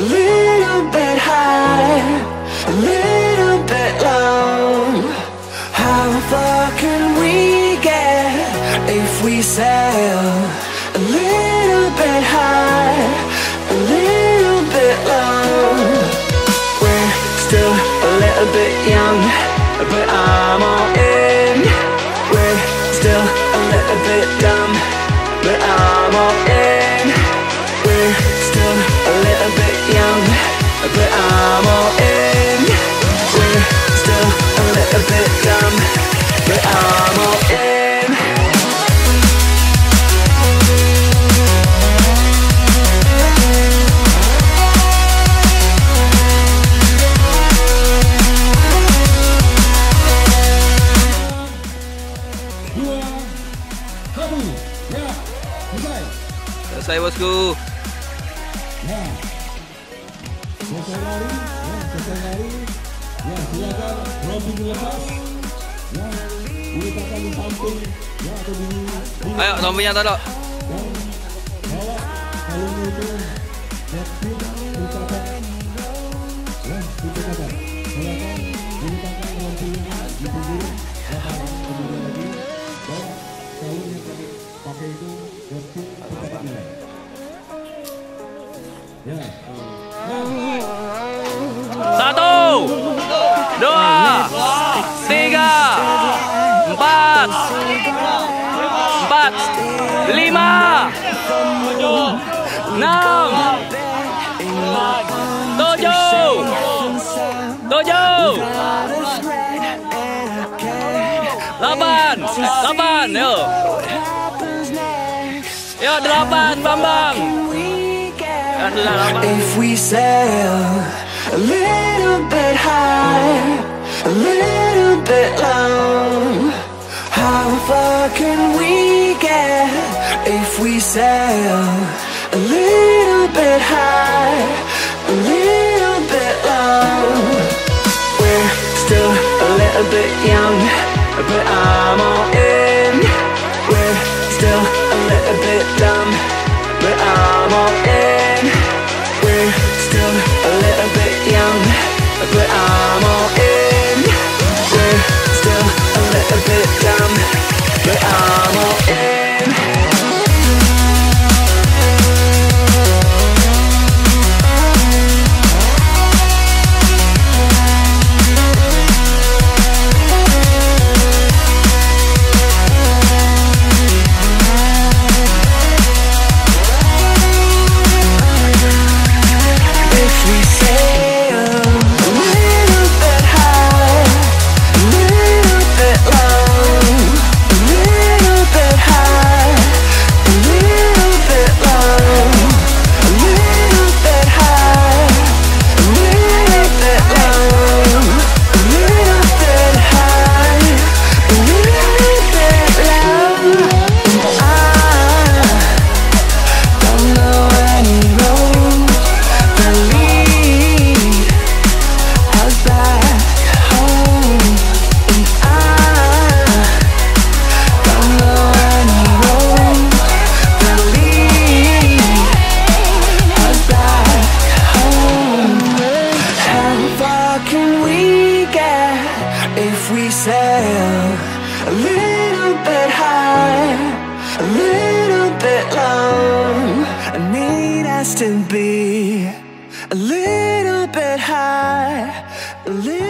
little bit high, a little bit low? How far can we get if we sail I'm all in. We're still a little bit dumb, but I'm all in. dua, satu, ya, selesai. Selesai bosku. Ya, selesai lari, ya, selesai lari. Ya, silakan rompi dilepas. Ya, di samping, ya, atau di, Ayo zombinya tolong. dan bawa itu lima, enam, tujuh, tujuh, delapan, delapan, yo, yo delapan, Bambang. If we sail a little bit high, a little bit low, sail a little bit high, a little bit low. We're still a little bit young, but I'm all in. We're still a little bit dumb, but I'm all in. We're still a little bit young, but I'm all in. We're still a little bit dumb, but I'm we sail a little bit high, a little bit low? I need us to be a little bit high, a little